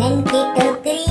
and it giggle.